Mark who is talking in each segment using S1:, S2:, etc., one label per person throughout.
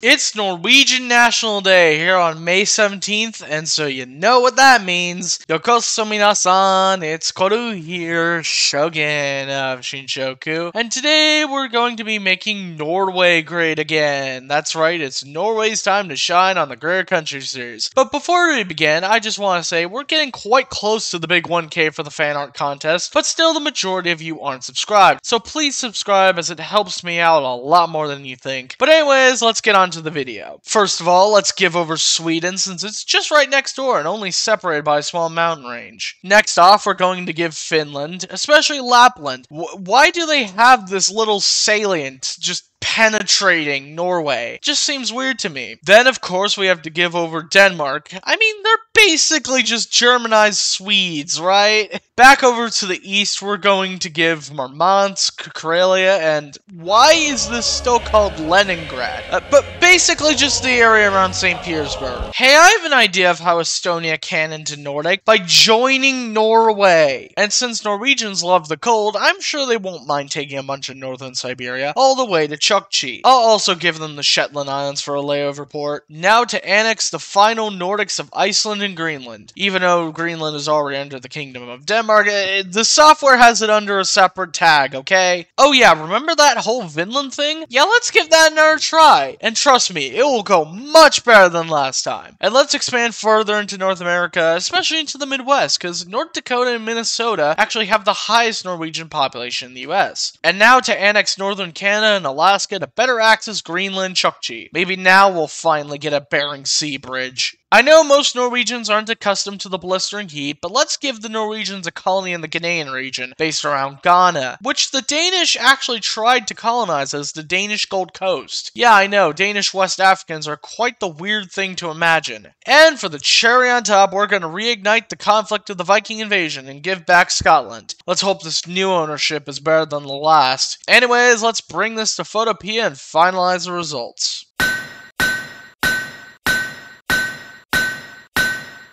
S1: It's Norwegian National Day here on May 17th, and so you know what that means. Yokoso minasan, it's Koru here, Shogun of Shinchoku, and today we're going to be making Norway great again. That's right, it's Norway's time to shine on the Great Country series. But before we begin, I just want to say we're getting quite close to the big 1k for the fan art contest, but still the majority of you aren't subscribed. So please subscribe as it helps me out a lot more than you think. But anyways, let's get on onto the video. First of all, let's give over Sweden since it's just right next door and only separated by a small mountain range. Next off, we're going to give Finland, especially Lapland. W why do they have this little salient just penetrating Norway. Just seems weird to me. Then, of course, we have to give over Denmark. I mean, they're basically just Germanized Swedes, right? Back over to the east, we're going to give Murmansk, Karelia, and why is this still called Leningrad? Uh, but basically just the area around St. Petersburg. Hey, I have an idea of how Estonia can into Nordic by joining Norway. And since Norwegians love the cold, I'm sure they won't mind taking a bunch of northern Siberia all the way to Chukchi. I'll also give them the Shetland Islands for a layover port. Now to annex the final Nordics of Iceland and Greenland. Even though Greenland is already under the Kingdom of Denmark, eh, the software has it under a separate tag, okay? Oh yeah, remember that whole Vinland thing? Yeah, let's give that another try. And trust me, it will go much better than last time. And let's expand further into North America, especially into the Midwest, because North Dakota and Minnesota actually have the highest Norwegian population in the US. And now to annex northern Canada and Alaska Alaska to better access Greenland Chukchi. Maybe now we'll finally get a Bering Sea bridge. I know most Norwegians aren't accustomed to the blistering heat, but let's give the Norwegians a colony in the Ghanaian region, based around Ghana, which the Danish actually tried to colonize as the Danish Gold Coast. Yeah, I know, Danish West Africans are quite the weird thing to imagine. And for the cherry on top, we're to reignite the conflict of the Viking invasion and give back Scotland. Let's hope this new ownership is better than the last. Anyways, let's bring this to Photopea and finalize the results.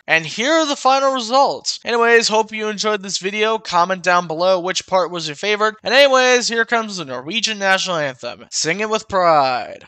S1: And here are the final results. Anyways, hope you enjoyed this video. Comment down below which part was your favorite. And anyways, here comes the Norwegian National Anthem. Sing it with pride.